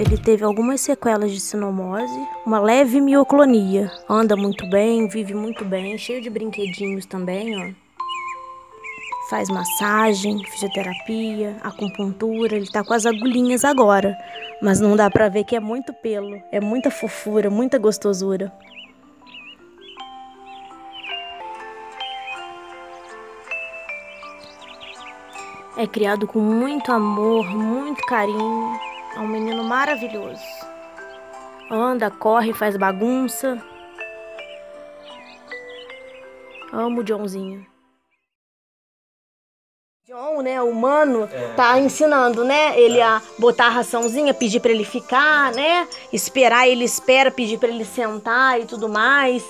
Ele teve algumas sequelas de sinomose, uma leve mioclonia. Anda muito bem, vive muito bem, cheio de brinquedinhos também, ó. Faz massagem, fisioterapia, acupuntura, ele tá com as agulhinhas agora, mas não dá para ver que é muito pelo, é muita fofura, muita gostosura. É criado com muito amor, muito carinho. É um menino maravilhoso. Anda, corre, faz bagunça. Amo o Johnzinho. John, né, o humano, é. tá ensinando, né, ele é. a botar a raçãozinha, pedir para ele ficar, né, esperar, ele espera, pedir para ele sentar e tudo mais.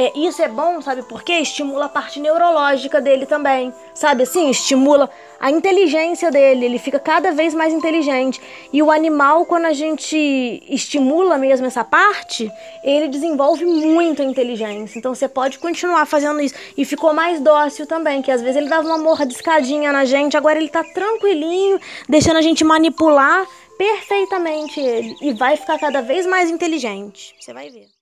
É, isso é bom, sabe por quê? Estimula a parte neurológica dele também. Sabe assim? Estimula a inteligência dele. Ele fica cada vez mais inteligente. E o animal, quando a gente estimula mesmo essa parte, ele desenvolve muito a inteligência. Então você pode continuar fazendo isso. E ficou mais dócil também, que às vezes ele dava uma mordiscadinha na gente, agora ele tá tranquilinho, deixando a gente manipular perfeitamente ele. E vai ficar cada vez mais inteligente. Você vai ver.